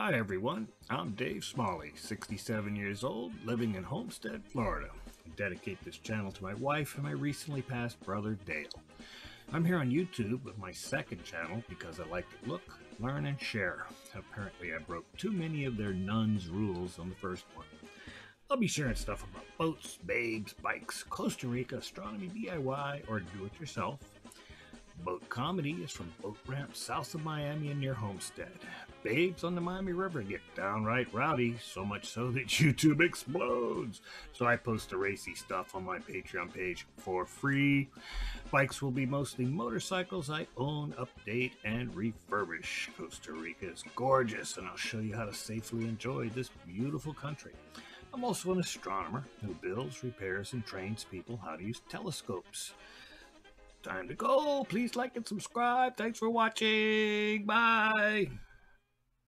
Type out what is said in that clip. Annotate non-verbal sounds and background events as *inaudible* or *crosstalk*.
Hi everyone, I'm Dave Smalley, 67 years old, living in Homestead, Florida. I dedicate this channel to my wife and my recently passed brother Dale. I'm here on YouTube with my second channel because I like to look, learn, and share. Apparently I broke too many of their nuns rules on the first one. I'll be sharing stuff about boats, babes, bikes, Costa Rica, astronomy DIY, or do-it-yourself, Boat Comedy is from boat ramps south of Miami and near Homestead. Babes on the Miami River get downright rowdy, so much so that *laughs* YouTube explodes. So I post the racy stuff on my Patreon page for free. Bikes will be mostly motorcycles I own, update, and refurbish. Costa Rica is gorgeous, and I'll show you how to safely enjoy this beautiful country. I'm also an astronomer who builds, repairs, and trains people how to use telescopes. Time to go. Please like and subscribe. Thanks for watching. Bye.